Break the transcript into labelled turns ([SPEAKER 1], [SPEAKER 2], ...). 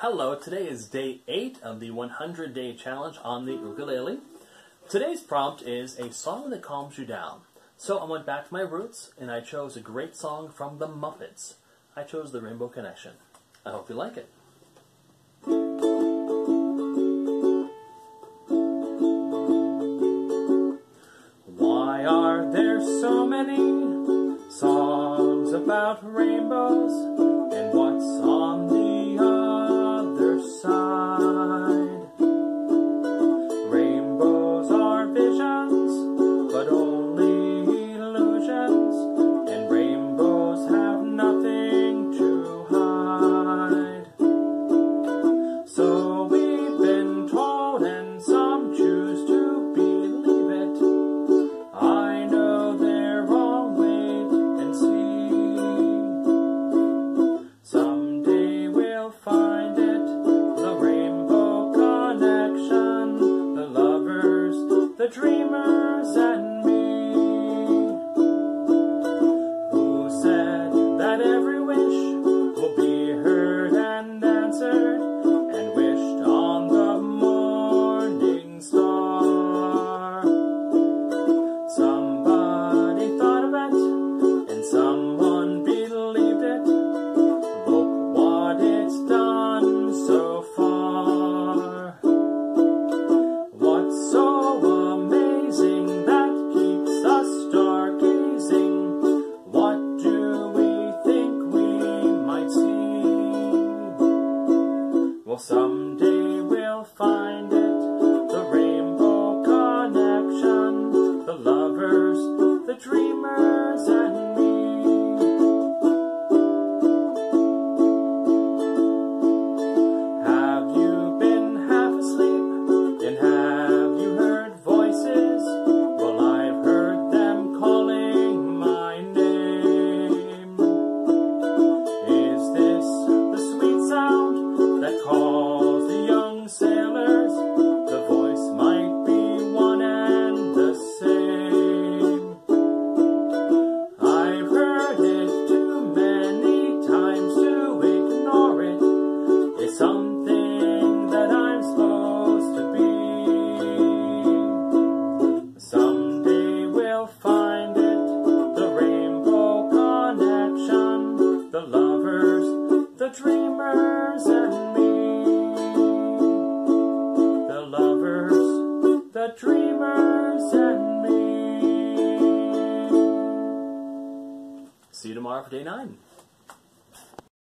[SPEAKER 1] Hello, today is day 8 of the 100 day challenge on the ukulele. Today's prompt is a song that calms you down. So I went back to my roots and I chose a great song from the Muppets. I chose the Rainbow Connection. I hope you like it. Why are there so many songs about rainbows the dreamers someday we'll find something that I'm supposed to be. Someday we'll find it, the rainbow connection, the lovers, the dreamers, and me. The lovers, the dreamers, and me. See you tomorrow for day nine.